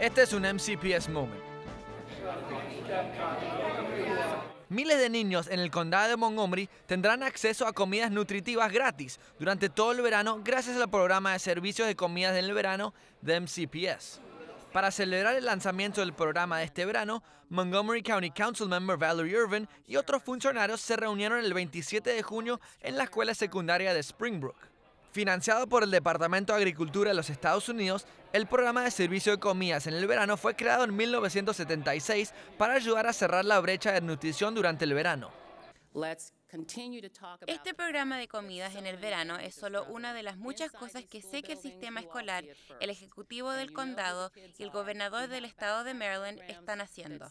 Este es un MCPS Moment. Miles de niños en el condado de Montgomery tendrán acceso a comidas nutritivas gratis durante todo el verano gracias al programa de servicios de comidas del verano de MCPS. Para celebrar el lanzamiento del programa de este verano, Montgomery County Council Member Valerie Irvin y otros funcionarios se reunieron el 27 de junio en la escuela secundaria de Springbrook. Financiado por el Departamento de Agricultura de los Estados Unidos, el programa de servicio de comidas en el verano fue creado en 1976 para ayudar a cerrar la brecha de nutrición durante el verano. Este programa de comidas en el verano es solo una de las muchas cosas que sé que el sistema escolar, el ejecutivo del condado y el gobernador del estado de Maryland están haciendo.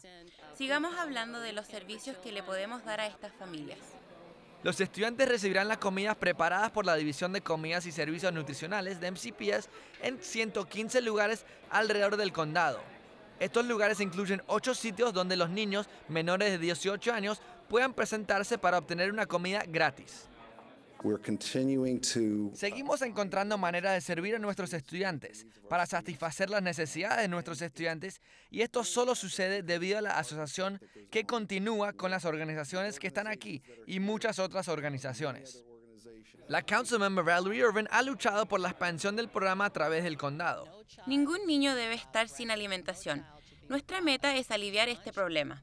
Sigamos hablando de los servicios que le podemos dar a estas familias. Los estudiantes recibirán las comidas preparadas por la División de Comidas y Servicios Nutricionales de MCPS en 115 lugares alrededor del condado. Estos lugares incluyen ocho sitios donde los niños menores de 18 años puedan presentarse para obtener una comida gratis. Seguimos encontrando maneras de servir a nuestros estudiantes para satisfacer las necesidades de nuestros estudiantes y esto solo sucede debido a la asociación que continúa con las organizaciones que están aquí y muchas otras organizaciones. La Council Member Valerie Irvin ha luchado por la expansión del programa a través del condado. Ningún niño debe estar sin alimentación. Nuestra meta es aliviar este problema.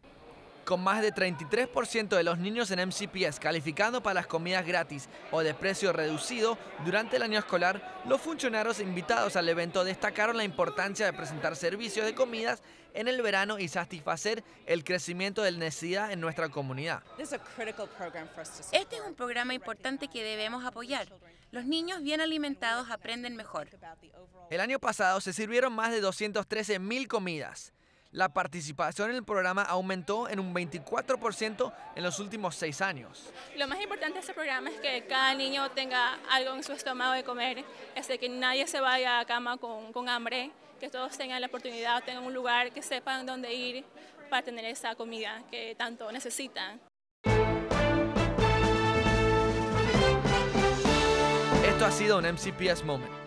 Con más de 33% de los niños en MCPS calificando para las comidas gratis o de precio reducido durante el año escolar, los funcionarios invitados al evento destacaron la importancia de presentar servicios de comidas en el verano y satisfacer el crecimiento de necesidad en nuestra comunidad. Este es un programa importante que debemos apoyar. Los niños bien alimentados aprenden mejor. El año pasado se sirvieron más de 213 mil comidas. La participación en el programa aumentó en un 24% en los últimos seis años. Lo más importante de este programa es que cada niño tenga algo en su estómago de comer, es que nadie se vaya a cama con, con hambre, que todos tengan la oportunidad, tengan un lugar, que sepan dónde ir para tener esa comida que tanto necesitan. Esto ha sido un MCPS Moment.